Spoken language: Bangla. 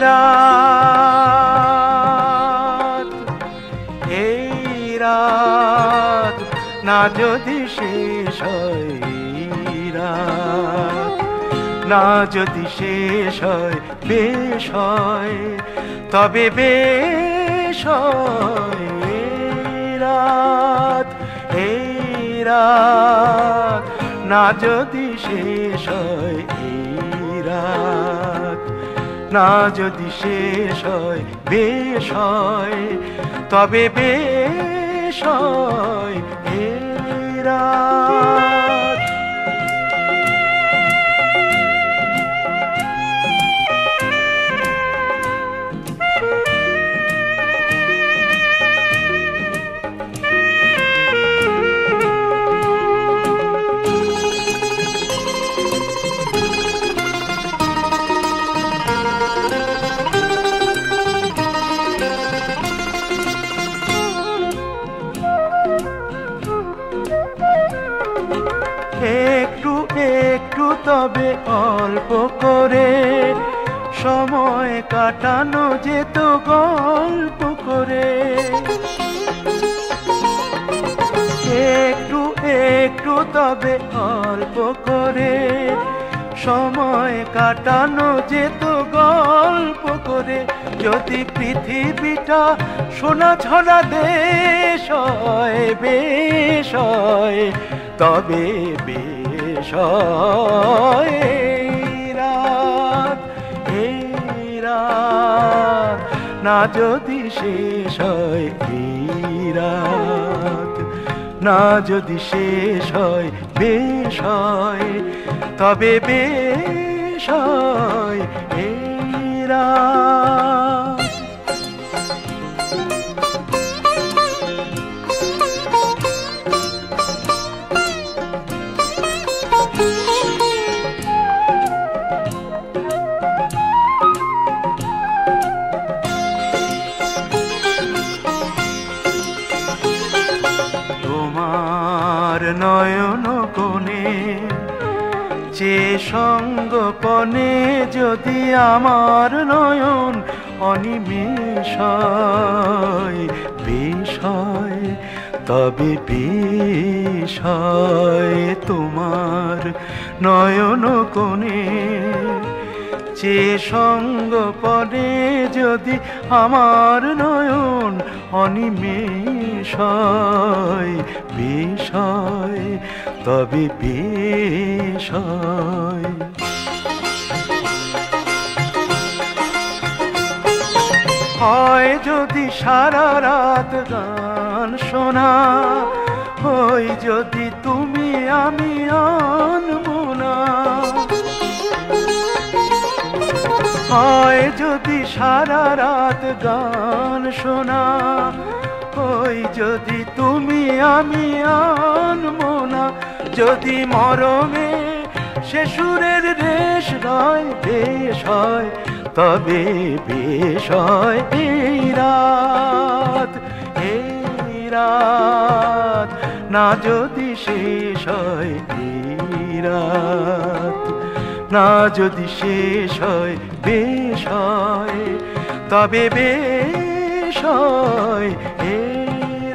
রাত, এই রাত না যদি শেষ হয় না যদি শেষ হয়, বেশ হয়, তবে বেশ রাত, এই রাত না যদি শেষ হয় না যদি শেষ হয় বেশ হয় তবে বেশ হয়। তবে অল্প করে সময় কাটানো যেত গল্প করে। একটু একটু তবে অল্প করে সময় কাটানো যেত গল্প করে। যদি পৃথিবীটা সোনা ছড়া দেশ হয়, বেশ হয়, তবে বেশ এই রাত না যদি শেষ হয় এই রাত, না যদি শেষ হয় বেশ হয়, তবে বেশ হয় রাত। নয়ন কোণে যে সঙ্গপনে যদি আমার নয়ন অনিমেষ বিষয় তবে বিষয় তোমার নয়ন কোণে যে সঙ্গপনে যদি আমার নয়ন অনিমেষ হয় বেশ তবে বেশ হয় হয় যদি সারা রাত গান শোনা হই যদি তুমি আমি আনমোনা হয় যদি সারা রাত গান শোনা ওই যদি তুমি আমি আনমোনা, যদি মরমে সে সুরের রেশ নয় বেশ হয়, তবে বেশ হয় এই রাত এই রাত, না যদি শেষ হয় এই রাত। না যদি শেষ হয় বেশ হয়। তবে বেশ হয় এই